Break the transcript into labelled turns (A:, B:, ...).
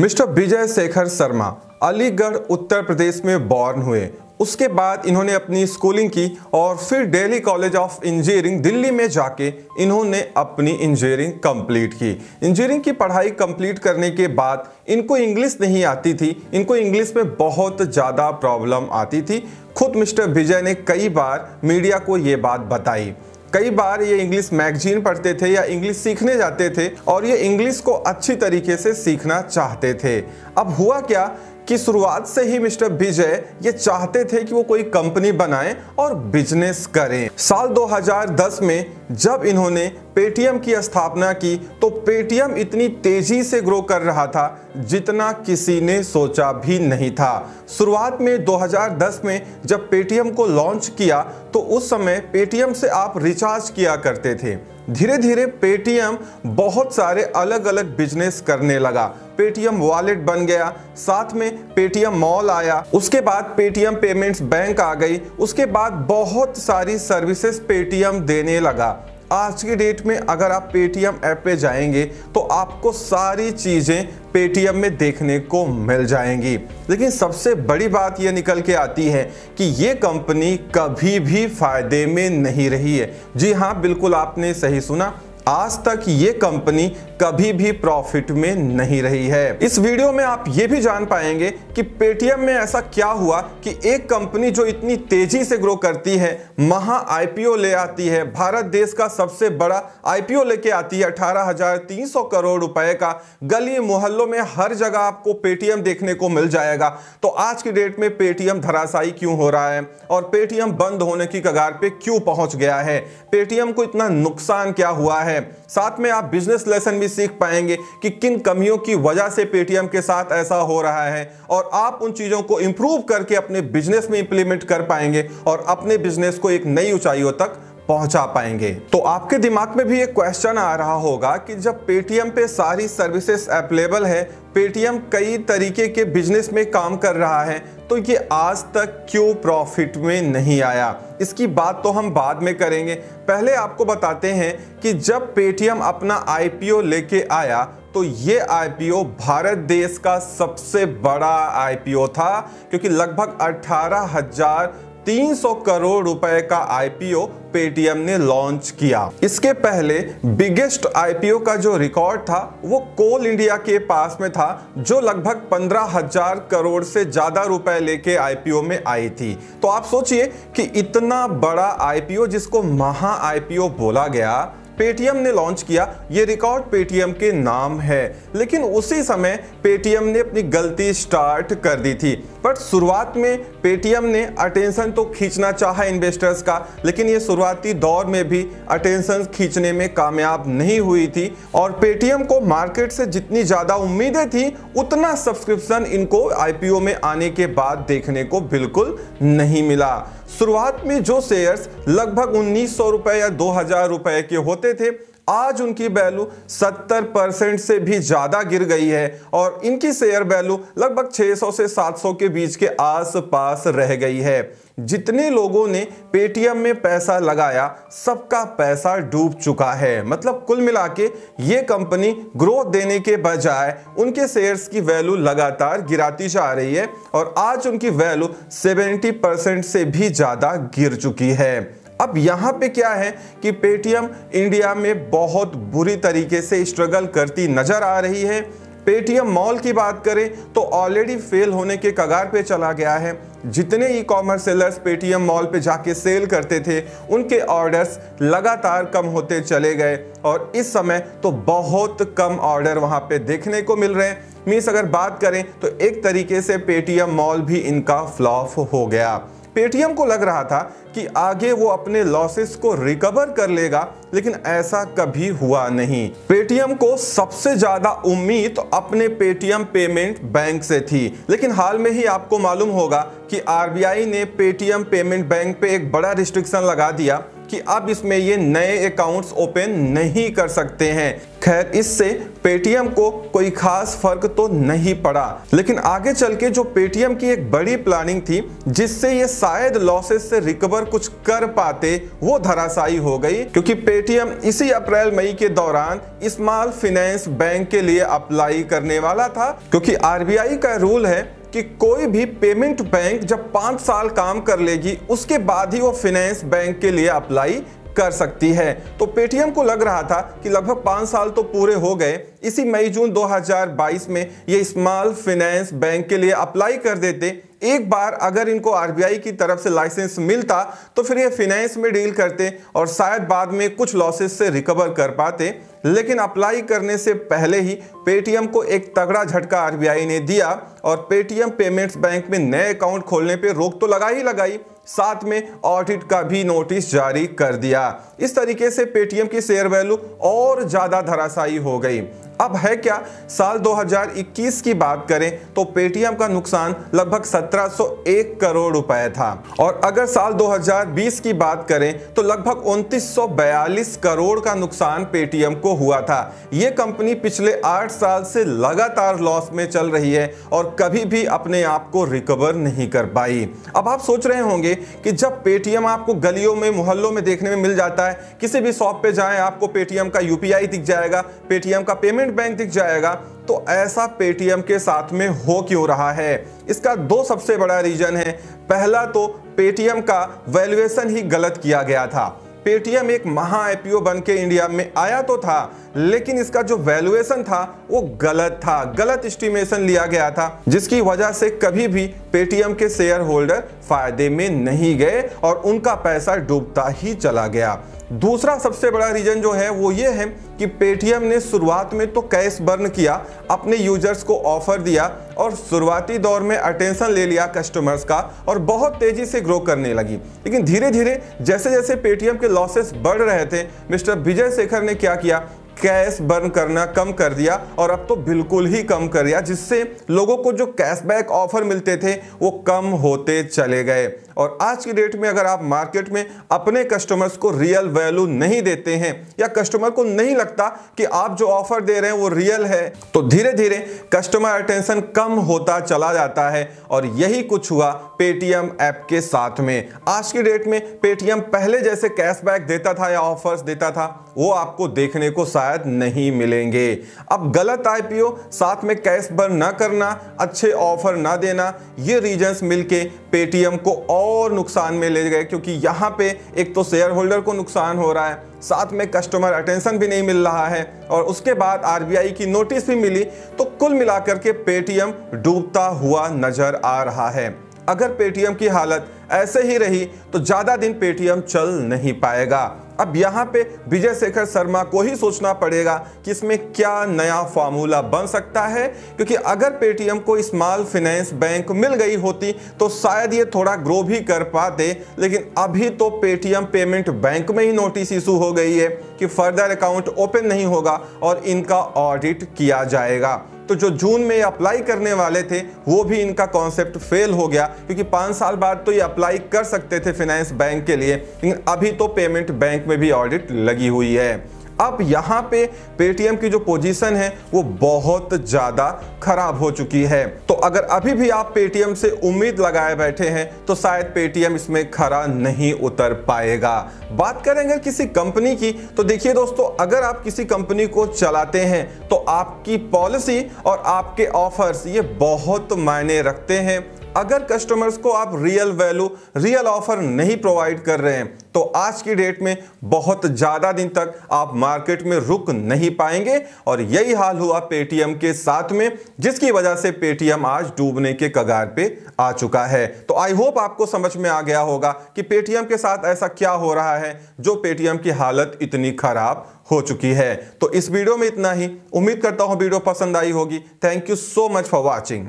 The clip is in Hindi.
A: मिस्टर विजय शेखर शर्मा अलीगढ़, उत्तर प्रदेश में बॉर्न हुए। उसके बाद इन्होंने अपनी स्कूलिंग की और फिर Delhi college of engineering Delhi में जाके इन्होंने अपनी इंजीनियरिंग कंप्लीट की। इंजीनियरिंग की पढ़ाई कंप्लीट करने के बाद इनको इंग्लिश नहीं आती थी, इनको इंग्लिश में बहुत ज़्यादा प्रॉब्लम आती थी। खुद मिस्टर विजय ने कई बार मीडिया को ये बात बताई। कई बार ये इंग्लिश मैगजीन पढ़ते थे या इंग्लिश सीखने जाते थे और ये इंग्लिश को अच्छी तरीके से सीखना चाहते थे। अब हुआ क्या? कि शुरुआत से ही मिस्टर विजय ये चाहते थे कि वो कोई कंपनी बनाएँ और बिज़नेस करें। साल 2010 में जब इन्होंने पेटीएम की स्थापना की तो पेटीएम इतनी तेज़ी से ग्रो कर रहा था जितना किसी ने सोचा भी नहीं था। शुरुआत में 2010 में जब पेटीएम को लॉन्च किया तो उस समय पेटीएम से आप रिचार्ज किया करते थे। धीरे धीरे पेटीएम बहुत सारे अलग अलग बिज़नेस करने लगा। पेटीएम वॉलेट बन गया, साथ में पेटीएम मॉल आया। उसके बाद पेटीएम पेमेंट्स बैंक आ गई। उसके बाद बहुत सारी सर्विसेज़ पेटीएम देने लगा। आज की डेट में अगर आप पेटीएम ऐप पे जाएँगे तो आपको सारी चीज़ें पेटीएम में देखने को मिल जाएँगी। लेकिन सबसे बड़ी बात यह निकल के आती है कि ये कंपनी कभी भी फ़ायदे में नहीं रही है। जी हाँ बिल्कुल आपने सही सुना। आज तक ये कंपनी कभी भी प्रॉफिट में नहीं रही है। इस वीडियो में आप ये भी जान पाएँगे कि पेटीएम में ऐसा क्या हुआ कि एक कंपनी जो इतनी तेज़ी से ग्रो करती है, महा आईपीओ ले आती है, भारत देश का सबसे बड़ा आईपीओ लेके आती है, अठारह हज़ार तीन सौ करोड़ रुपए का। गली मोहल्लों में हर जगह आपको पेटीएम देखने को मिल जाएगा। तो आज की डेट में पेटीएम धराशाई क्यों हो रहा है? और पेटीएम बंद होने की कगार पे क्यों पहुँच गया है? पेटीएम को इतना नुकसान क्या हुआ है? साथ में आप बिज़नेस लेसन भी सीख पाएँगे कि किन कमियों की वजह से पेटीएम के साथ ऐसा हो रहा है और आप उन चीज़ों को इंप्रूव करके अपने बिज़नेस में इंप्लीमेंट कर पाएँगे और अपने बिज़नेस को एक नई ऊंचाइयों तक पहुँचा पाएँगे। तो आपके दिमाग में भी एक क्वेश्चन आ रहा होगा कि जब पेटीएम पे सारी सर्विसेज़ अवेलेबल है पेटीएम कई तरीके के बिज़नेस में काम कर रहा है तो ये आज तक क्यों प्रॉफिट में नहीं आया? इसकी बात तो हम बाद में करेंगे। पहले आपको बताते हैं कि जब पेटीएम अपना आईपीओ लेके आया तो ये आईपीओ भारत देश का सबसे बड़ा आईपीओ था, क्योंकि लगभग अठारह हज़ार 300 करोड़ रुपए का आईपीओ पेटीएम ने लॉन्च किया। इसके पहले बिगेस्ट आईपीओ का जो रिकॉर्ड था, वो कोल इंडिया के पास में था, जो लगभग पंद्रह हज़ार करोड़ से ज़्यादा रुपए लेके आईपीओ में आई थी। तो आप सोचिए कि इतना बड़ा आईपीओ जिसको महा आईपीओ बोला गया पेटीएम ने लॉन्च किया, ये रिकॉर्ड पेटीएम के नाम है। लेकिन उसी समय पेटीएम ने अपनी गलती स्टार्ट कर दी थी। पर शुरुआत में पेटीएम ने अटेंशन तो खींचना चाहा इन्वेस्टर्स का, लेकिन ये शुरुआती दौर में भी अटेंशन खींचने में कामयाब नहीं हुई थी। और पेटीएम को मार्केट से जितनी ज़्यादा उम्मीदें थी, उतना सब्सक्रिप्शन इनको आईपीओ में आने के बाद देखने को बिल्कुल नहीं मिला। शुरुआत में जो शेयर्स लगभग उन्नीस सौ रुपए या दो हज़ार रुपए के होते थे आज उनकी वैल्यू 70 परसेंट से भी ज़्यादा गिर गई है और इनकी शेयर वैल्यू लगभग 600 से 700 के बीच के आसपास रह गई है। जितने लोगों ने पेटीएम में पैसा लगाया, सबका पैसा डूब चुका है। मतलब कुल मिला के ये कंपनी ग्रोथ देने के बजाय उनके शेयर्स की वैल्यू लगातार गिराती जा रही है और आज उनकी वैल्यू 70 परसेंट से भी ज़्यादा गिर चुकी है। अब यहाँ पे क्या है कि पेटीएम इंडिया में बहुत बुरी तरीके से स्ट्रगल करती नज़र आ रही है। पेटीएम मॉल की बात करें तो ऑलरेडी फेल होने के कगार पे चला गया है। जितने e commerce sellers Paytm mall पे जाके सेल करते थे, उनके ऑर्डर्स लगातार कम होते चले गए और इस समय तो बहुत कम ऑर्डर वहाँ पे देखने को मिल रहे हैं। मीन्स अगर बात करें तो एक तरीके से पेटीएम मॉल भी इनका फ्लॉप हो गया। पेटीएम को लग रहा था कि आगे वो अपने लॉसेस को रिकवर कर लेगा, लेकिन ऐसा कभी हुआ नहीं। पेटीएम को सबसे ज़्यादा उम्मीद अपने पेटीएम पेमेंट बैंक से थी। लेकिन हाल में ही आपको मालूम होगा कि आरबीआई ने पेटीएम पेमेंट बैंक पे एक बड़ा रिस्ट्रिक्शन लगा दिया। कि अब इसमें ये नए अकाउंट्स ओपन नहीं कर सकते हैं। खैर, इससे पेटीएम को कोई खास फ़र्क तो नहीं पड़ा। लेकिन आगे चल के जो पेटीएम की एक बड़ी प्लानिंग थी, जिससे ये शायद लॉसेस से रिकवर कुछ कर पाते, वो धराशायी हो गई। क्योंकि पेटीएम इसी अप्रैल, मई के दौरान स्मॉल फाइनेंस बैंक के लिए अप्लाई करने वाला था। क्योंकि आरबीआई का रूल है कि कोई भी पेमेंट बैंक जब पाँच साल काम कर लेगी, उसके बाद ही वो फिनेंस बैंक के लिए अप्लाई कर सकती है। तो पेटीएम को लग रहा था कि लगभग पाँच साल तो पूरे हो गए। इसी मई जून 2022 में ये स्मॉल फिनेंस बैंक के लिए अप्लाई कर देते। एक बार अगर इनको आरबीआई की तरफ़ से लाइसेंस मिलता तो फिर ये फिनेंस में डील करते और शायद बाद में कुछ लॉसेस से रिकवर कर पाते। लेकिन अप्लाई करने से पहले ही पेटीएम को एक तगड़ा झटका आरबीआई ने दिया और पेटीएम पेमेंट्स बैंक में नए अकाउंट खोलने पे रोक तो लगा ही लगाई, साथ में ऑडिट का भी नोटिस जारी कर दिया। इस तरीके से पेटीएम की शेयर वैल्यू और ज़्यादा धराशायी हो गई। अब है क्या? साल 2021 की बात करें तो पेटीएम का नुकसान लगभग 1701 करोड़ रुपए था। और अगर साल 2020 की बात करें तो लगभग 2942 करोड़ का नुकसान पेटीएम को हुआ था। यह कंपनी पिछले आठ साल से लगातार लॉस में चल रही है और कभी भी अपने आप को रिकवर नहीं कर पाई। अब आप सोच रहे होंगे कि जब पेटीएम आपको गलियों में, मोहल्लों में देखने में मिल जाता है, किसी भी शॉप पे जाएँ, आपको पेटीएम का यूपीआई दिख जाएगा, पेटीएम का पेमेंट पेमेंट बैंक दिख जाएगा तो ऐसा पेटीएम के साथ में हो क्यों रहा है? इसका दो सबसे बड़ा रीजन है। पहला तो पेटीएम का वैल्यूएशन ही गलत किया गया था। पेटीएम एक महा आईपीओ बन के इंडिया में आया तो था, लेकिन इसका जो वैल्यूएशन था, वो गलत था। गलत एस्टिमेशन लिया गया था, जिसकी वजह से कभी भी पेटीएम के शेयर होल्डर फ़ायदे में नहीं गए और उनका पैसा डूबता ही चला गया। दूसरा सबसे बड़ा रीजन जो है वो ये है कि पेटीएम ने शुरुआत में तो कैश बर्न किया, अपने यूज़र्स को ऑफ़र दिया और शुरुआती दौर में अटेंशन ले लिया कस्टमर्स का और बहुत तेज़ी से ग्रो करने लगी। लेकिन धीरे धीरे जैसे जैसे पेटीएम के लॉसेस बढ़ रहे थे, मिस्टर विजय शेखर ने क्या किया? कैश बर्न करना कम कर दिया और अब तो बिल्कुल ही कम कर दिया, जिससे लोगों को जो कैशबैक ऑफ़र मिलते थे वो कम होते चले गए। और आज की डेट में अगर आप मार्केट में अपने कस्टमर्स को रियल वैल्यू नहीं देते हैं या कस्टमर को नहीं लगता कि आप जो ऑफ़र दे रहे हैं वो रियल है तो धीरे धीरे कस्टमर अटेंशन कम होता चला जाता है और यही कुछ हुआ पेटीएम ऐप के साथ में। आज की डेट में पेटीएम पहले जैसे कैशबैक देता था या ऑफर्स देता था, वो आपको देखने को शायद नहीं मिलेंगे। अब गलत आईपीओ साथ में कैश बर्न ना करना, अच्छे ऑफ़र ना देना, ये रीजंस मिलके पेटीएम को और नुकसान में ले गए, क्योंकि यहाँ पे एक तो शेयर होल्डर को नुकसान हो रहा है, साथ में कस्टमर अटेंशन भी नहीं मिल रहा है, और उसके बाद आरबीआई की नोटिस भी मिली तो कुल मिलाकर के पेटीएम डूबता हुआ नज़र आ रहा है। अगर पेटीएम की हालत ऐसे ही रही तो ज़्यादा दिन पेटीएम चल नहीं पाएगा। अब यहाँ पे विजय शेखर शर्मा को ही सोचना पड़ेगा कि इसमें क्या नया फार्मूला बन सकता है, क्योंकि अगर पेटीएम को स्मॉल फाइनेंस बैंक मिल गई होती तो शायद ये थोड़ा ग्रो भी कर पाते। लेकिन अभी तो पेटीएम पेमेंट बैंक में ही नोटिस इशू हो गई है कि फर्दर अकाउंट ओपन नहीं होगा और इनका ऑडिट किया जाएगा। तो जो जून में अप्लाई करने वाले थे, वो भी इनका कॉन्सेप्ट फेल हो गया, क्योंकि पाँच साल बाद तो ये अप्लाई कर सकते थे फाइनेंस बैंक के लिए, लेकिन अभी तो पेमेंट बैंक में भी ऑडिट लगी हुई है। अब यहाँ पे पेटीएम की जो पोजीशन है, वो बहुत ज़्यादा खराब हो चुकी है। तो अगर अभी भी आप पेटीएम से उम्मीद लगाए बैठे हैं तो शायद पेटीएम इसमें खरा नहीं उतर पाएगा। बात करेंगे किसी कंपनी की तो देखिए दोस्तों, अगर आप किसी कंपनी को चलाते हैं तो आपकी पॉलिसी और आपके ऑफर्स ये बहुत मायने रखते हैं। अगर कस्टमर्स को आप रियल वैल्यू रियल ऑफ़र नहीं प्रोवाइड कर रहे हैं तो आज की डेट में बहुत ज़्यादा दिन तक आप मार्केट में रुक नहीं पाएँगे और यही हाल हुआ पेटीएम के साथ में, जिसकी वजह से पेटीएम आज डूबने के कगार पे आ चुका है। तो आई होप आपको समझ में आ गया होगा कि पेटीएम के साथ ऐसा क्या हो रहा है, जो पेटीएम की हालत इतनी खराब हो चुकी है। तो इस वीडियो में इतना ही। उम्मीद करता हूँ वीडियो पसंद आई होगी। Thank you so much for watching